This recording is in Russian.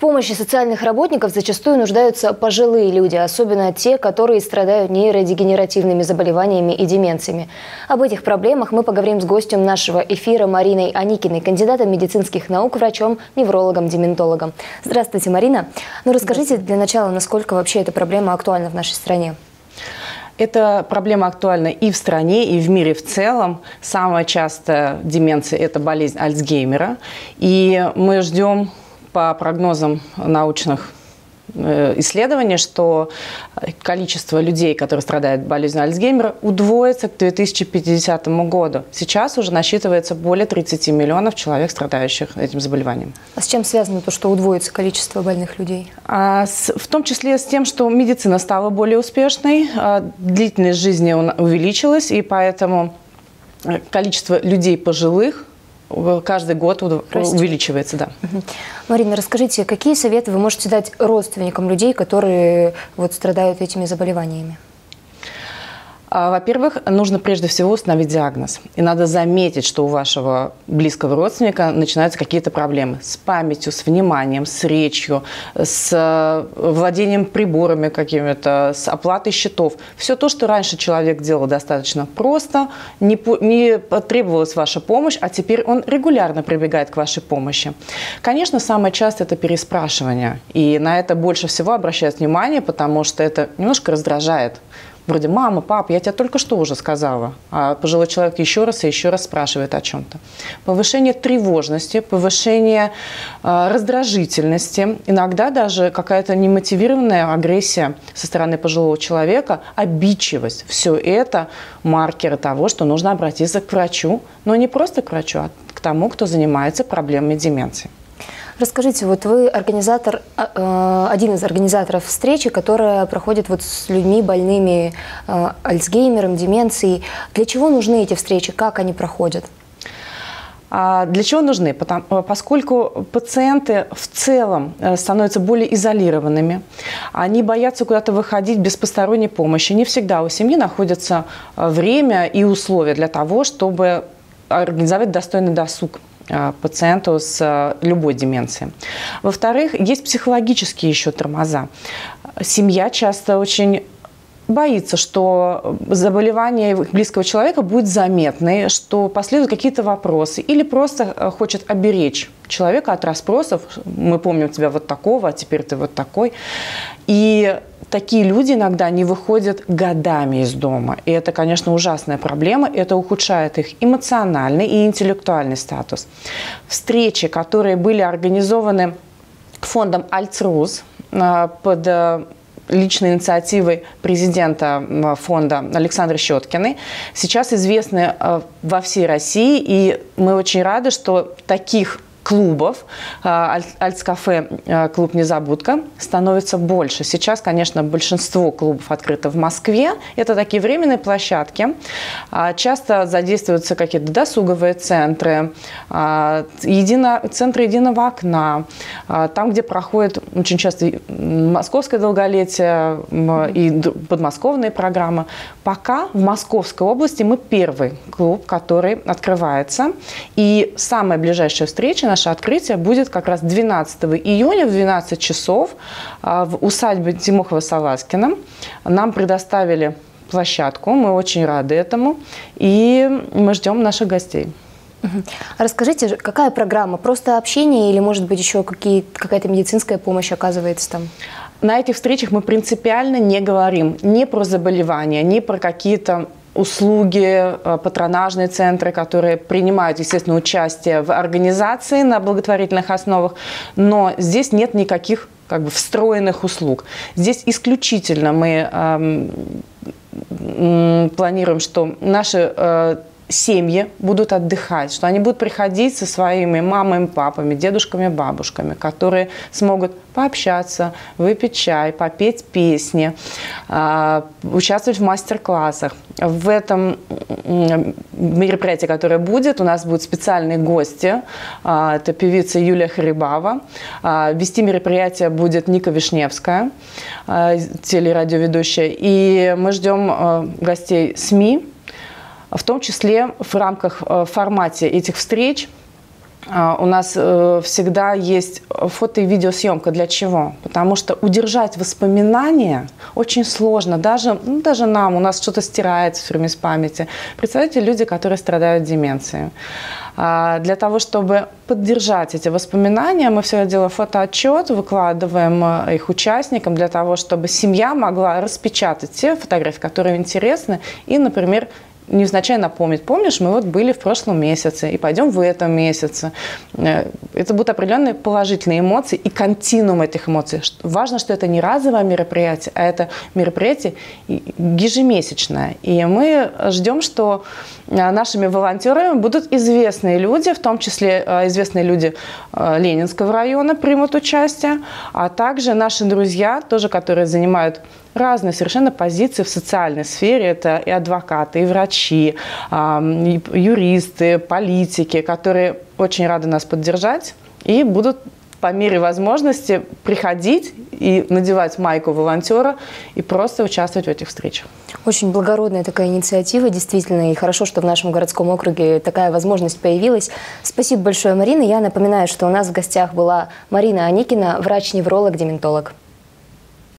помощи социальных работников зачастую нуждаются пожилые люди, особенно те, которые страдают нейродегенеративными заболеваниями и деменциями. Об этих проблемах мы поговорим с гостем нашего эфира Мариной Аникиной, кандидатом медицинских наук, врачом, неврологом, дементологом. Здравствуйте, Марина. Ну расскажите для начала, насколько вообще эта проблема актуальна в нашей стране? Эта проблема актуальна и в стране, и в мире в целом. Самая частая деменция – это болезнь Альцгеймера. И мы ждем по прогнозам научных э, исследования, что количество людей, которые страдают болезнью Альцгеймера, удвоится к 2050 году. Сейчас уже насчитывается более 30 миллионов человек, страдающих этим заболеванием. А с чем связано то, что удвоится количество больных людей? А, с, в том числе с тем, что медицина стала более успешной, а, длительность жизни увеличилась, и поэтому э, количество людей пожилых каждый год Растет. увеличивается, да. Марина, расскажите, какие советы вы можете дать родственникам людей, которые вот страдают этими заболеваниями? А, во-первых, нужно прежде всего установить диагноз. И надо заметить, что у вашего близкого родственника начинаются какие-то проблемы с памятью, с вниманием, с речью, с э, владением приборами какими-то, с оплатой счетов. Все то, что раньше человек делал достаточно просто, не, не потребовалась ваша помощь, а теперь он регулярно прибегает к вашей помощи. Конечно, самое частое это переспрашивание. И на это больше всего обращают внимание, потому что это немножко раздражает Вроде, мама, пап, я тебе только что уже сказала. А пожилой человек еще раз и еще раз спрашивает о чем-то. Повышение тревожности, повышение э, раздражительности, иногда даже какая-то немотивированная агрессия со стороны пожилого человека, обидчивость. Все это маркеры того, что нужно обратиться к врачу, но не просто к врачу, а к тому, кто занимается проблемами деменции. Расскажите, вот вы организатор, а, э, один из организаторов встречи, которая проходит вот с людьми больными э, Альцгеймером, деменцией. Для чего нужны эти встречи? Как они проходят? А для чего нужны? Потому, э, поскольку пациенты в целом становятся более изолированными, они боятся куда-то выходить без посторонней помощи. Не всегда у семьи находится время и условия для того, чтобы организовать достойный досуг пациенту с э, любой деменцией. Во-вторых, есть психологические еще тормоза. Семья часто очень боится, что заболевание близкого человека будет заметно, что последуют какие-то вопросы, или просто э, хочет оберечь человека от расспросов. Мы помним тебя вот такого, а теперь ты вот такой. И такие люди иногда не выходят годами из дома. И это, конечно, ужасная проблема. Это ухудшает их эмоциональный и интеллектуальный статус. Встречи, которые были организованы фондом Альцрус э, под э, личной инициативой президента фонда Александра Щеткиной, сейчас известны э, во всей России, и мы очень рады, что таких клубов, а, Альцкафе, а, клуб «Незабудка», становится больше. Сейчас, конечно, большинство клубов открыто в Москве. Это такие временные площадки. А, часто задействуются какие-то досуговые центры, едино, центры единого окна, там, где проходит очень часто московское долголетие и подмосковные программы. Пока в Московской области мы первый клуб, который открывается. И самая ближайшая встреча наше открытие будет как раз 12 июня в 12 часов а, в усадьбе Тимохова-Саласкина. Нам предоставили площадку, мы очень рады этому, и мы ждем наших гостей. Расскажите, какая программа? Просто общение или, может быть, еще какая-то медицинская помощь оказывается там? На этих встречах мы принципиально не говорим ни про заболевания, ни про какие-то услуги, э, патронажные центры, которые принимают, естественно, участие в организации на благотворительных основах, но здесь нет никаких как бы встроенных услуг. Здесь исключительно мы эм, планируем, что наши э, семьи будут отдыхать, что они будут приходить со своими мамами, папами, дедушками, бабушками, которые смогут пообщаться, выпить чай, попеть песни, а, участвовать в мастер-классах. В этом мероприятии, которое будет, у нас будут специальные гости. А, это певица Юлия Харибава. А, вести мероприятие будет Ника Вишневская, телерадиоведущая. И мы ждем гостей СМИ, в том числе в рамках э, формате этих встреч а, у нас э, всегда есть фото и видеосъемка. Для чего? Потому что удержать воспоминания очень сложно. Даже, ну, даже нам, у нас что-то стирается все время с памяти. Представьте, люди, которые страдают деменцией. А, для того, чтобы поддержать эти воспоминания, мы всегда делаем фотоотчет, выкладываем э, их участникам для того, чтобы семья могла распечатать те фотографии, которые интересны, и, например, невзначай напомнить, помнишь, мы вот были в прошлом месяце и пойдем в этом месяце. Э, это будут определенные положительные эмоции и континуум этих эмоций. Важно, что это не разовое мероприятие, а это мероприятие ежемесячное. И мы ждем, что нашими волонтерами будут известные люди, в том числе э, известные люди Ленинского района примут участие, а также наши друзья, тоже которые занимают разные совершенно позиции в социальной сфере. Это и адвокаты, и врачи, и юристы, политики, которые очень рады нас поддержать и будут по мере возможности приходить и надевать майку волонтера и просто участвовать в этих встречах. Очень благородная такая инициатива, действительно, и хорошо, что в нашем городском округе такая возможность появилась. Спасибо большое, Марина. Я напоминаю, что у нас в гостях была Марина Аникина, врач-невролог-дементолог.